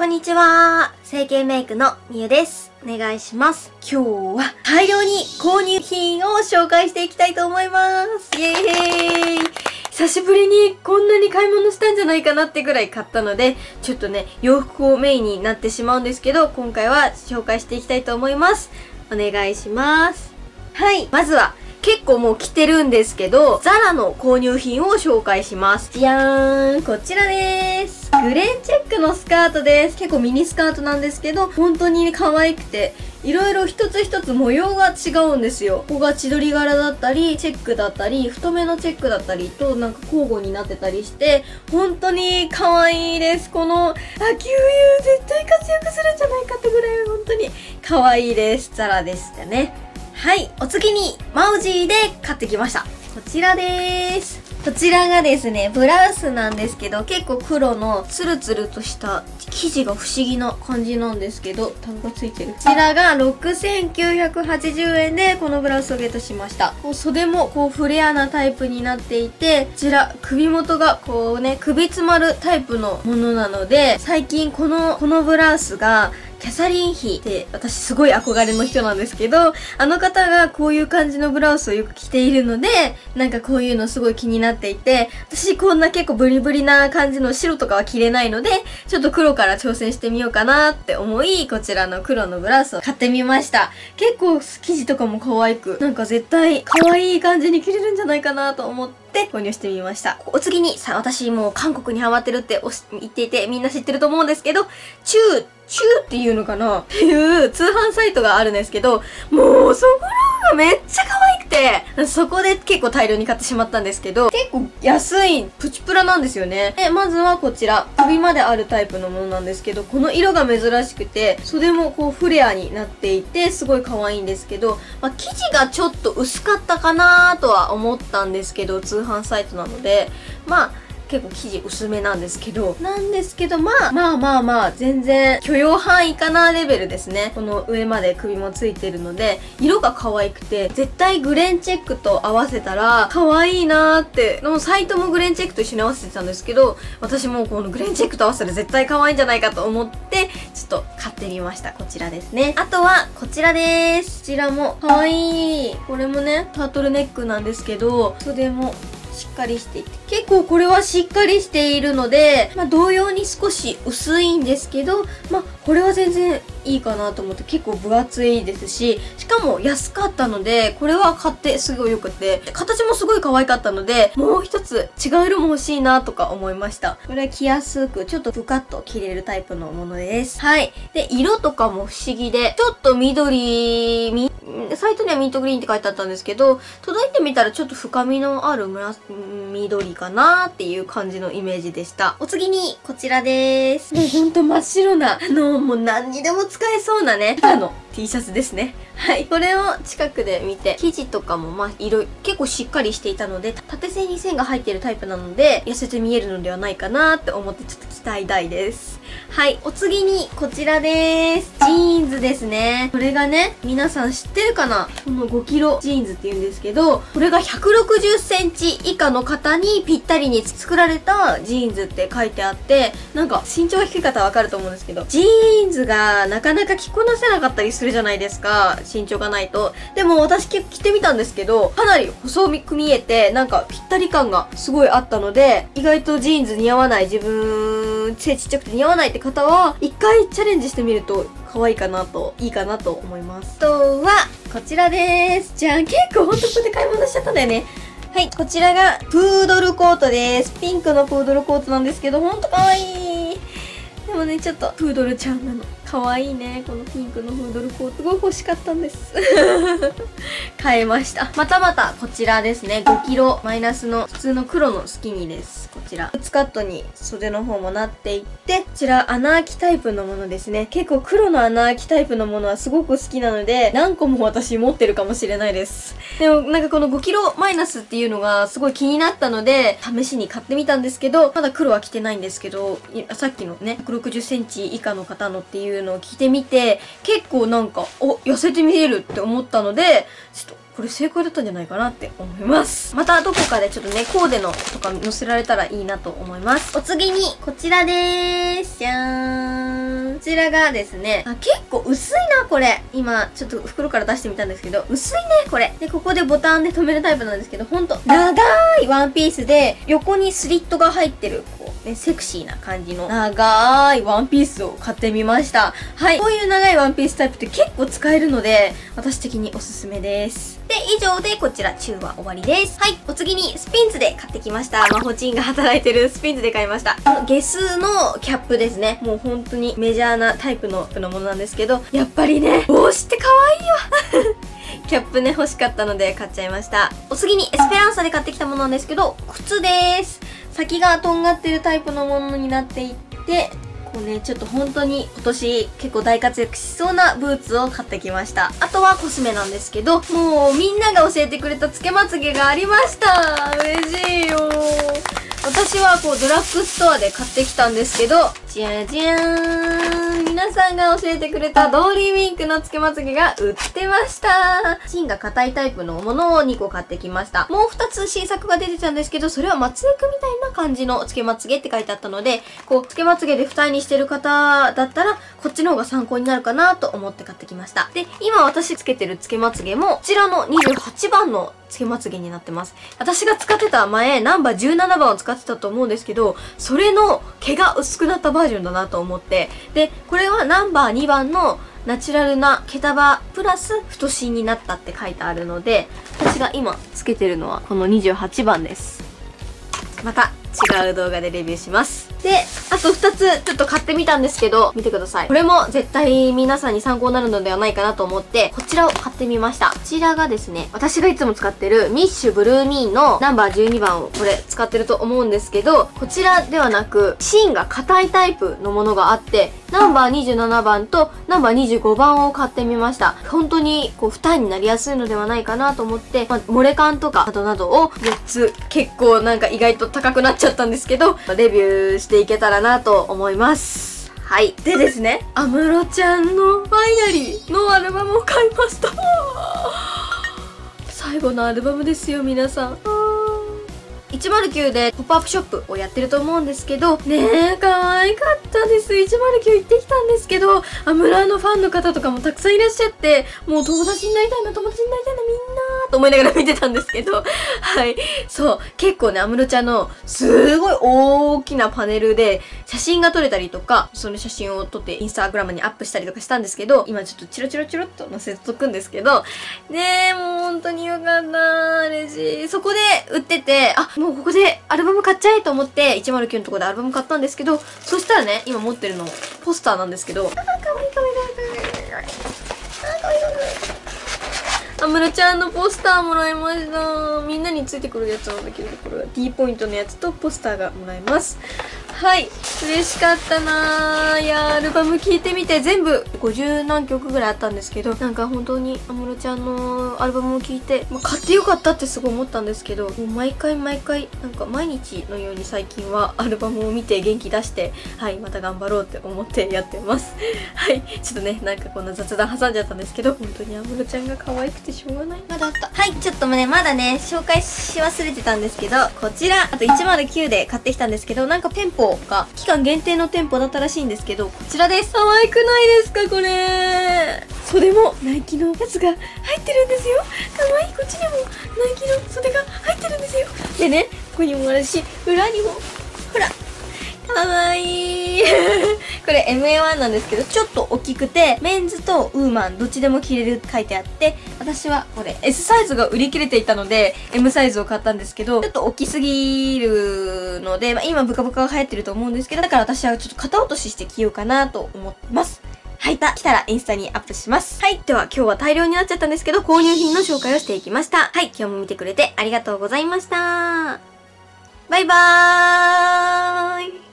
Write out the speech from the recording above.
こんにちは。整形メイクのみゆです。お願いします。今日は大量に購入品を紹介していきたいと思います。イエーイ久しぶりにこんなに買い物したんじゃないかなってぐらい買ったので、ちょっとね、洋服をメインになってしまうんですけど、今回は紹介していきたいと思います。お願いします。はい。まずは、結構もう着てるんですけど、ザラの購入品を紹介します。じゃーんこちらです。グレンチェックのスカートです。結構ミニスカートなんですけど、本当に可愛くて、いろいろ一つ一つ模様が違うんですよ。ここが千鳥柄だったり、チェックだったり、太めのチェックだったりと、なんか交互になってたりして、本当に可愛いです。この、あ、牛乳絶対活躍するんじゃないかってぐらい本当に可愛いです。ザラでしたね。はい。お次に、マウジーで買ってきました。こちらです。こちらがですね、ブラウスなんですけど、結構黒のツルツルとした生地が不思議な感じなんですけど、タグがついてる。こちらが6980円でこのブラウスをゲットしました。こう袖もこうフレアなタイプになっていて、こちら首元がこうね、首詰まるタイプのものなので、最近この、このブラウスがキャサリン妃って私すごい憧れの人なんですけど、あの方がこういう感じのブラウスをよく着ているので、なんかこういうのすごい気になっていて、私こんな結構ブリブリな感じの白とかは着れないので、ちょっと黒から挑戦してみようかなって思い、こちらの黒のブラウスを買ってみました。結構生地とかも可愛く、なんか絶対可愛い感じに着れるんじゃないかなと思って購入してみました。お次にさ、私もう韓国にハマってるって言っていてみんな知ってると思うんですけど、チュー、チューっていうのかな？っていう通販サイトがあるんですけど、もうそこらがめっちゃ可愛いて、そこで結構大量に買ってしまったんですけど、結構安いプチプラなんですよね。で、まずはこちら、首まであるタイプのものなんですけど、この色が珍しくて、袖もこうフレアになっていて、すごい可愛いんですけど、まあ、生地がちょっと薄かったかなとは思ったんですけど、通販サイトなので、まあ、結構生地薄めなんですけど、なんですけど、まあ、まあまあまあ、全然許容範囲かなレベルですね。この上まで首もついてるので、色が可愛くて、絶対グレンチェックと合わせたら、可愛いなーって、のサイトもグレンチェックと一緒に合わせてたんですけど、私もこのグレンチェックと合わせたら絶対可愛いんじゃないかと思って、ちょっと買ってみました。こちらですね。あとは、こちらです。こちらも可愛い。これもね、タートルネックなんですけど、袖もしっかりしていて結構これはしっかりしているので、まあ、同様に少し薄いんですけど、まあ、これは全然いいかなと思って結構分厚いですししかも安かったのでこれは買ってすごい良くて形もすごい可愛かったのでもう一つ違う色も欲しいなとか思いましたこれは着やすくちょっとふかっと着れるタイプのものですはいで色とかも不思議でちょっと緑サイトにはミントグリーンって書いてあったんですけど届いてみたらちょっと深みのある紫緑かなっていう感じのイメージでした。お次に、こちらです。もうほんと真っ白な、あの、もう何にでも使えそうなね、あの、T シャツですね。はい。これを近くで見て、生地とかもまあ、色、結構しっかりしていたので、縦線に線が入っているタイプなので、痩せて見えるのではないかなって思ってちょっと期待大です。はい。お次に、こちらです。ジーンズですね。これがね、皆さん知ってるかな？この5キロジーンズって言うんですけど、これが160センチ以下の方にぴったりに作られたジーンズって書いてあって、なんか身長が低い方はわかると思うんですけど、ジーンズがなかなか着こなせなかったりするするじゃないですか。身長がないと。でも私結構着てみたんですけど、かなり細く見えて、なんかぴったり感がすごいあったので、意外とジーンズ似合わない自分、背ちっちゃくて似合わないって方は、一回チャレンジしてみると可愛いかなと、いいかなと思います。あとは、こちらです。じゃん、結構ほんとここで買い物しちゃったんだよね。はい、こちらがプードルコートです。ピンクのプードルコートなんですけど、ほんと可愛い。でもね、ちょっとプードルちゃんなの。可愛いね。このピンクのプードルコートが欲しかったんです。買いました。またまたこちらですね。5キロマイナスの普通の黒のスキニーです。こちら。スカットに袖の方もなっていって、こちら穴開きタイプのものですね。結構黒の穴開きタイプのものはすごく好きなので、何個も私持ってるかもしれないです。でもなんかこの5キロマイナスっていうのがすごい気になったので、試しに買ってみたんですけど、まだ黒は着てないんですけど、さっきのね、センチ以下の方のっていうのを着てみて、結構なんか、お、痩せて見えるって思ったので、ちょっとこれ正解だったんじゃないかなって思います。またどこかでちょっとね、コーデのとか載せられたらいいなと思います。お次に、こちらでーす。じゃーん。こちらがですね、あ、結構薄いな、これ。今、ちょっと袋から出してみたんですけど、薄いね、これ。で、ここでボタンで留めるタイプなんですけど、ほんと、長いワンピースで、横にスリットが入ってる、ね、セクシーな感じの、長いワンピースを買ってみました。はい。こういう長いワンピースタイプって結構使えるので、私的におすすめです。で、以上でこちら中は終わりです。はい、お次にスピンズで買ってきました。まほちんが働いてるスピンズで買いました。ゲスのキャップですね。もう本当にメジャーなタイプののものなんですけど、やっぱりね、帽子って可愛いよ キャップね、欲しかったので買っちゃいました。お次にエスペランサで買ってきたものなんですけど、靴です。先がとんがってるタイプのものになっていって、こうね、ちょっと本当に今年結構大活躍しそうなブーツを買ってきました。あとはコスメなんですけど、もうみんなが教えてくれたつけまつげがありました嬉しいよ私はこうドラッグストアで買ってきたんですけど、じゃじゃーん皆さんが教えてくれたドーリーウィンクのつけまつげが売ってました芯が硬いタイプのものを2個買ってきました。もう2つ新作が出てたんですけど、それは松江区みたいな感じのつけまつげって書いてあったので、こう、つけまつげで二重にしてる方だったら、こっちの方が参考になるかなと思って買ってきました。で、今私つけてるつけまつげも、こちらの28番のつけまつげになってます。私が使ってた前、ナンバー17番を使ってたと思うんですけど、それの毛が薄くなったバージョンだなと思って、で、これはナンバー2番のナチュラルな毛束プラス太しになったって書いてあるので、私が今つけてるのはこの28番です。また違う動画でレビューします。で、あと2つちょっと買ってみたんですけど、見てください。これも絶対皆さんに参考になるのではないかなと思って、こちらを買ってみました。こちらがですね、私がいつも使ってるミッシュブルーミーのナンバー12番をこれ使ってると思うんですけど、こちらではなく、芯が硬いタイプのものがあって、ナンバー27番とナンバー25番を買ってみました。本当にこう負担になりやすいのではないかなと思って、まあ、漏れ感とかなどなどを4つ結構なんか意外と高くなっちゃったんですけど、レビューしていけたらなと思います。はい。でですね、安室ちゃんのファイナリーのアルバムを買いました。最後のアルバムですよ、皆さん。109でポップアップショップをやってると思うんですけど、ねえ、可愛かったです。109行ってきたんですけど、アムラーのファンの方とかもたくさんいらっしゃって、もう友達になりたいな、友達になりたいな、みんなと思いながら見てたんですけど、はい。そう、結構ね、アムロちゃんのすごい大きなパネルで写真が撮れたりとか、その写真を撮ってインスタグラムにアップしたりとかしたんですけど、今ちょっとチロチロチロっと載せとくんですけど、ねえ、もう本当によかった。嬉しい。そこで売ってて、あ、もうここでアルバム買っちゃえと思って109のとこでアルバム買ったんですけどそしたらね今持っててるのポスターなんですけど。あかわいいかわいいかわいいかわいいかわいいアムロちゃんのポスターもらいました。みんなについてくるやつなんだけどこれは D ポイントのやつとポスターがもらえます。はい。嬉しかったなー。いやアルバム聴いてみて全部50何曲ぐらいあったんですけどなんか本当に安室ちゃんのアルバムを聴いて、まあ、買ってよかったってすごい思ったんですけどもう毎回毎回なんか毎日のように最近はアルバムを見て元気出してはいまた頑張ろうって思ってやってます。はいちょっとねなんかこんな雑談挟んじゃったんですけど本当に安室ちゃんが可愛くてしょうがない。まだあった。はいちょっとねまだね紹介し忘れてたんですけどこちらあと109で買ってきたんですけどなんか店舗が限定の店舗だったらしいんですけど、こちらです。可愛くないですかこれ。袖もナイキのやつが入ってるんですよ。可愛いこっちにもナイキの袖が入ってるんですよ。でね、ここにもあるし、裏にも、ほら、可愛いいこれ MA1 なんですけど、ちょっと大きくて、メンズとウーマンどっちでも着れるって書いてあって、私はこれ S サイズが売り切れていたので、M サイズを買ったんですけど、ちょっと大きすぎるので、まあ、今ブカブカが流行ってると思うんですけど、だから私はちょっと肩落としして着ようかなと思ってます。はい。た、来たらインスタにアップします。はい。では今日は大量になっちゃったんですけど、購入品の紹介をしていきました。はい。今日も見てくれてありがとうございました。バイバーイ